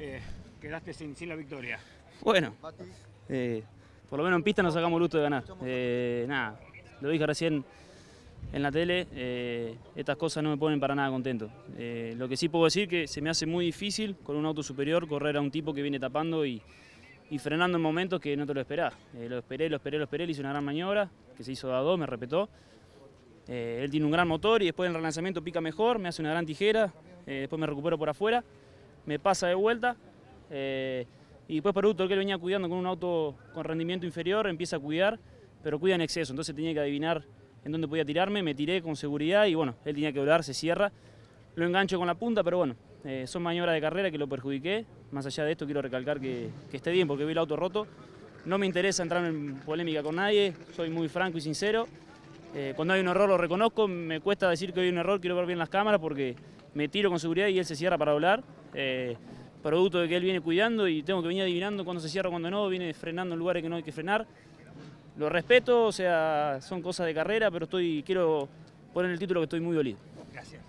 eh, quedaste sin, sin la victoria. Bueno, eh, por lo menos en pista nos sacamos gusto de ganar. Eh, nada, lo dije recién en la tele, eh, estas cosas no me ponen para nada contento. Eh, lo que sí puedo decir que se me hace muy difícil con un auto superior correr a un tipo que viene tapando y, y frenando en momentos que no te lo esperás. Eh, lo esperé, lo esperé, lo esperé, le hice una gran maniobra, que se hizo a dos, me respetó. Eh, él tiene un gran motor y después en el relanzamiento pica mejor, me hace una gran tijera, eh, después me recupero por afuera, me pasa de vuelta. eh, y después producto de que él venía cuidando con un auto con rendimiento inferior, empieza a cuidar, pero cuida en exceso. Entonces tenía que adivinar en dónde podía tirarme, me tiré con seguridad y bueno, él tenía que volar, se cierra. Lo engancho con la punta, pero bueno, eh, son maniobras de carrera que lo perjudiqué. Más allá de esto quiero recalcar que, que esté bien porque vi el auto roto. No me interesa entrar en polémica con nadie, soy muy franco y sincero. Eh, cuando hay un error lo reconozco, me cuesta decir que hay un error, quiero ver bien las cámaras porque me tiro con seguridad y él se cierra para volar. Eh, producto de que él viene cuidando y tengo que venir adivinando cuándo se cierra, cuándo no, viene frenando en lugares que no hay que frenar. Lo respeto, o sea, son cosas de carrera, pero estoy quiero poner el título que estoy muy dolido. Gracias.